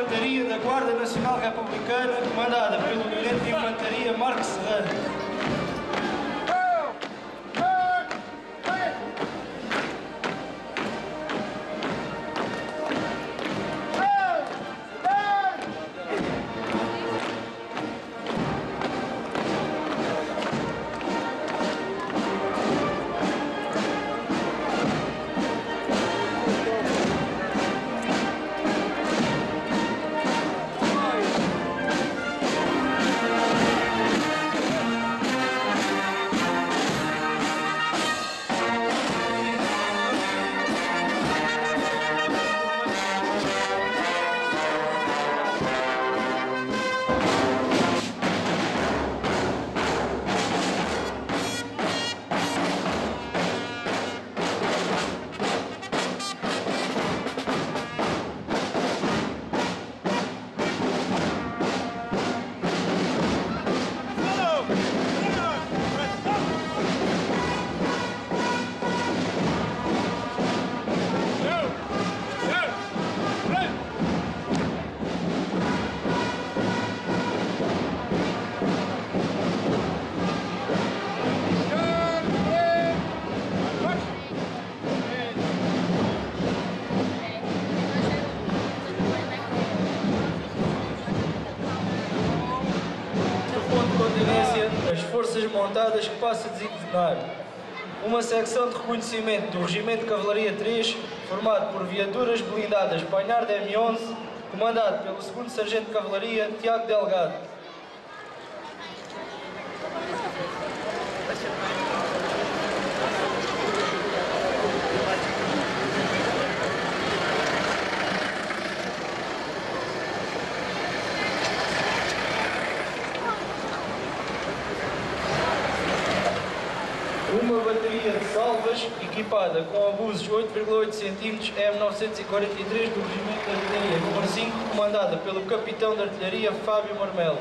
Infantaria da Guarda Nacional Republicana, comandada pelo Tenente de Infantaria Marcos Serrano. Forças montadas que passa a designar uma secção de reconhecimento do Regimento de Cavalaria 3, formado por viaturas blindadas Panhard M11, comandado pelo 2º Sargento de Cavalaria Tiago Delgado. Uma bateria de salvas equipada com abusos 8,8 cm M943 do Regimento de Artilharia número 5, comandada pelo Capitão de Artilharia Fábio Marmelo.